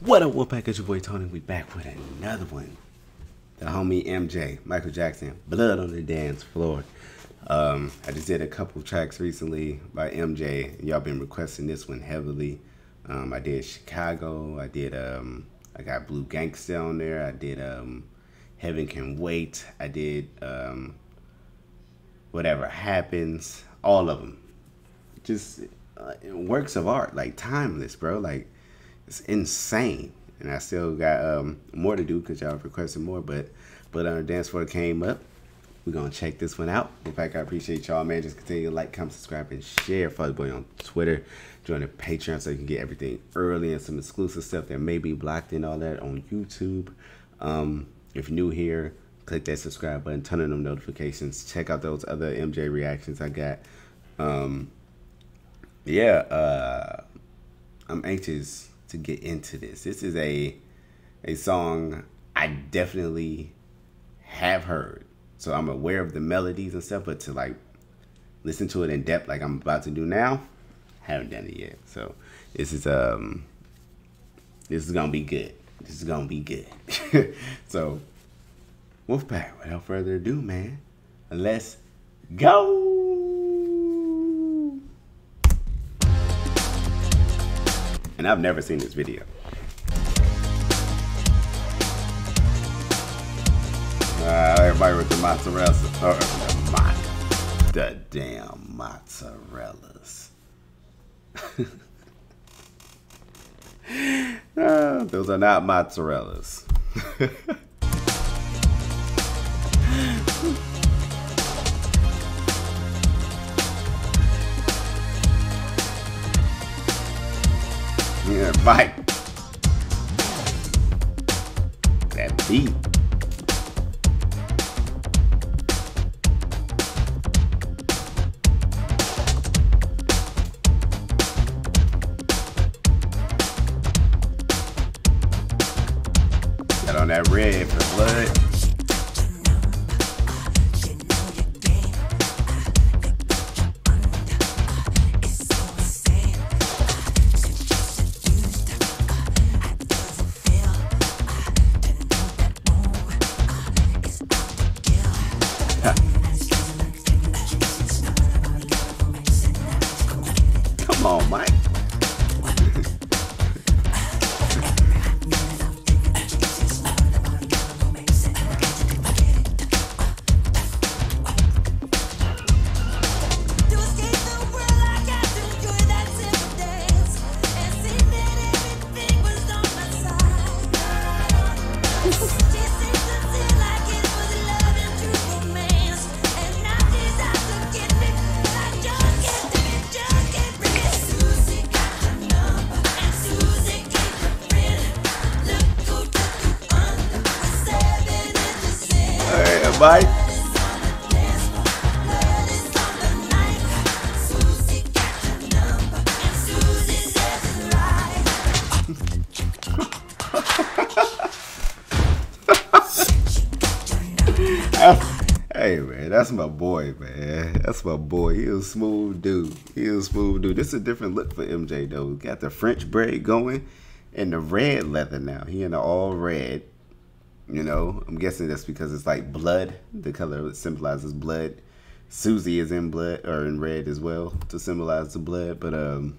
What up, Wolfpac? It's your boy Toney. We back with another one. The homie MJ, Michael Jackson, Blood on the Dance Floor. Um, I just did a couple tracks recently by MJ. Y'all been requesting this one heavily. Um, I did Chicago. I did. Um, I got Blue Gangsta on there. I did um, Heaven Can Wait. I did um, Whatever Happens. All of them. Just uh, works of art, like timeless, bro. Like it's insane. And I still got um, more to do because y'all requested more. But but the dance floor came up. We're gonna check this one out. In fact, I appreciate y'all, man. Just continue to like, comment, subscribe, and share. Follow the boy on Twitter. Join the Patreon so you can get everything early and some exclusive stuff that may be blocked and all that on YouTube. Um, if you're new here, click that subscribe button, turn on them notifications. Check out those other MJ reactions I got. Um, yeah, uh, I'm anxious to get into this. This is a a song I definitely have heard so I'm aware of the melodies and stuff, but to like listen to it in depth, like I'm about to do now, haven't done it yet. So this is um this is gonna be good. This is gonna be good. so Wolfpac, without further ado, man, let's go. And I've never seen this video. Uh, everybody with the mozzarella. Oh, the, the damn mozzarellas. uh, those are not mozzarellas. yeah, That beat. on that red for blood. That's my boy, man. That's my boy. He a smooth dude. He a smooth dude. This is a different look for MJ though. Got the French braid going and the red leather now. He in the all red. You know, I'm guessing that's because it's like blood. The color symbolizes blood. Susie is in blood or in red as well to symbolize the blood. But um,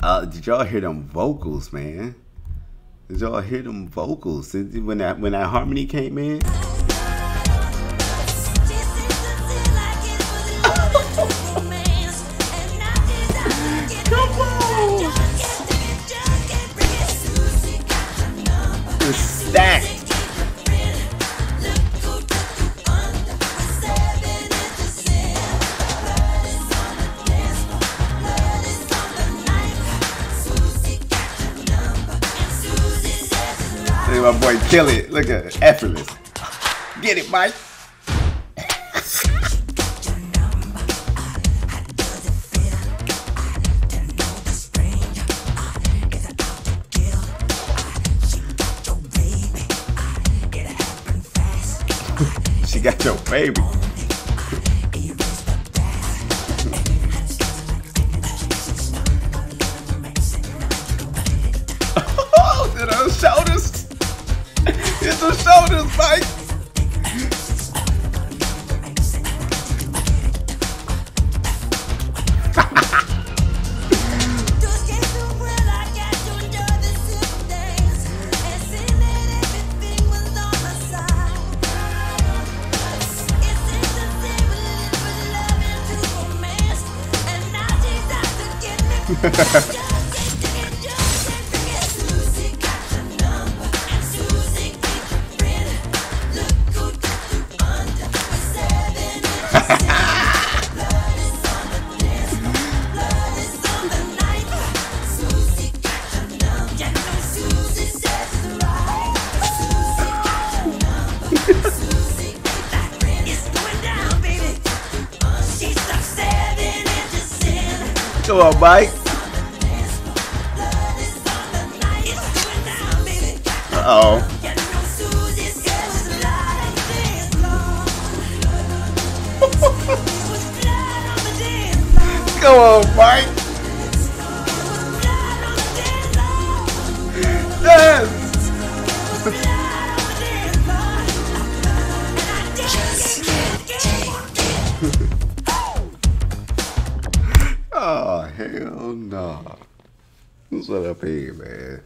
uh, did y'all hear them vocals, man? Did y'all hear them vocals when that when that harmony came in? My boy kill it. Look at it. Effortless. Get it, Mike. she got your baby. shoulders. It's the shoulders, Mike. Come on, Mike. Uh oh. Come on, Mike. Hell no. What's up here, man?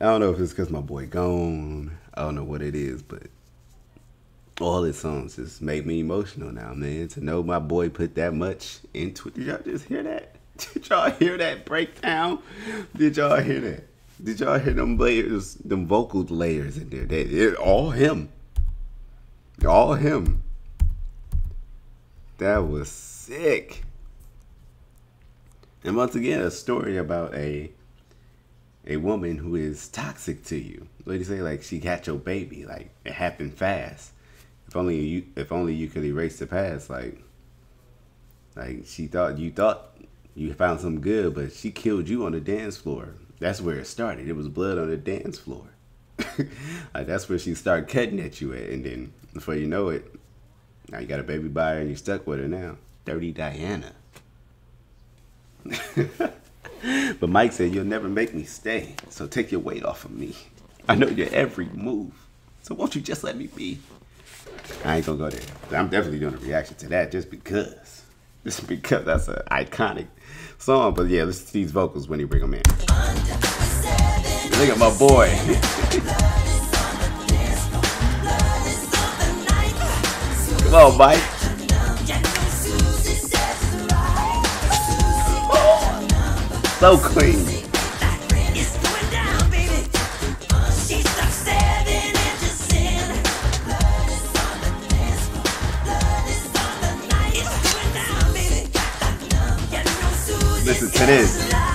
I don't know if it's because my boy gone. I don't know what it is, but all his songs just made me emotional now, man. To know my boy put that much into it. Did y'all just hear that? Did y'all hear that breakdown? Did y'all hear that? Did y'all hear them layers, them vocal layers in there? That it, all him. All him. That was sick. And once again, a story about a a woman who is toxic to you. What do you say? Like she got your baby. Like it happened fast. If only you if only you could erase the past. Like like she thought you thought you found something good, but she killed you on the dance floor. That's where it started. It was blood on the dance floor. like that's where she started cutting at you at, and then before you know it, now you got a baby by her and you're stuck with her now. Dirty Diana. but Mike said, You'll never make me stay, so take your weight off of me. I know your every move, so won't you just let me be? I ain't gonna go there. I'm definitely doing a reaction to that just because. Just because that's an iconic song. But yeah, listen to these vocals when he bring them in. Look at my boy. Come on, Mike. So clean. Listen to this.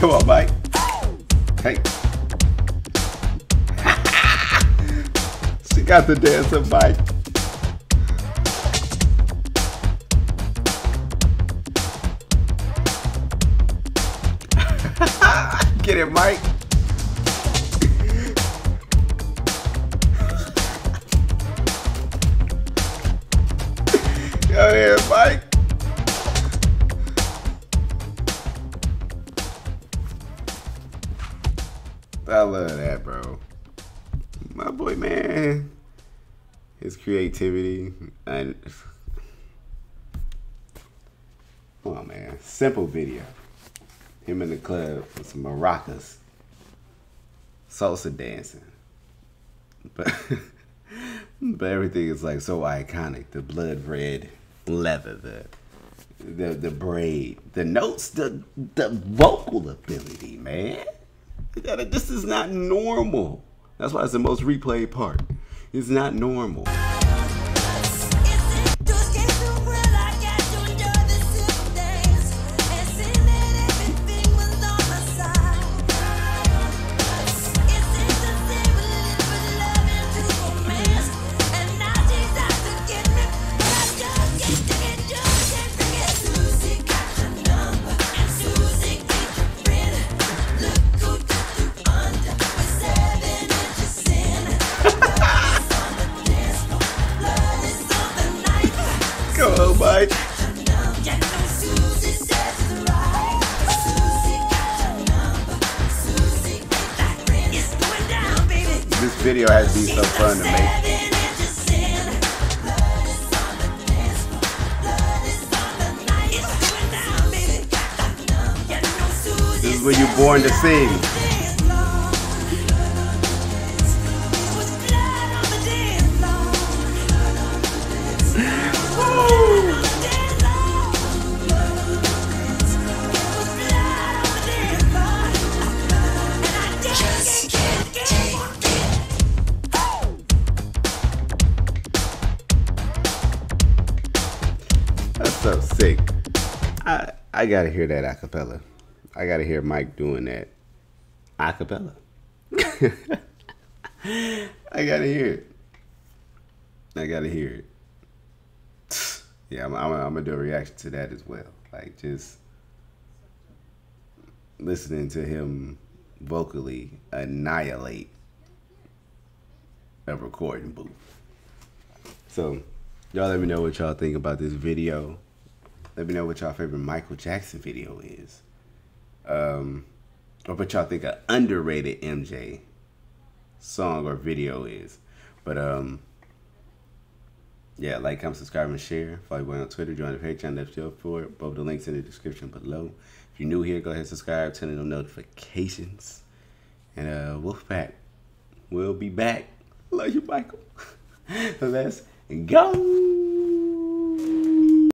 Come on, Mike. Hey. she got the dancer, Mike. I love that, bro. My boy, man. His creativity and on, man. Simple video. Him in the club with some maracas, salsa dancing, but but everything is like so iconic. The blood red leather, the the the braid, the notes, the the vocal ability, man. This is not normal. That's why it's the most replayed part. It's not normal. Video has be so fun to make. This is what you're born to sing. I gotta hear that acapella. I gotta hear Mike doing that acapella. I gotta hear it. I gotta hear it. Yeah, I'm, I'm, I'm, gonna do a reaction to that as well. Like just listening to him vocally annihilate a recording booth. So, y'all let me know what y'all think about this video. Let me know what y'all favorite Michael Jackson video is. Um, or what y'all think an underrated MJ song or video is. But um, yeah, like, comment, subscribe, and share. Follow me on Twitter. Join the Patreon. That's still for it. Both the links in the description below. If you're new here, go ahead and subscribe. Turn on notifications. And uh, will be back. Love you, Michael. Let's go.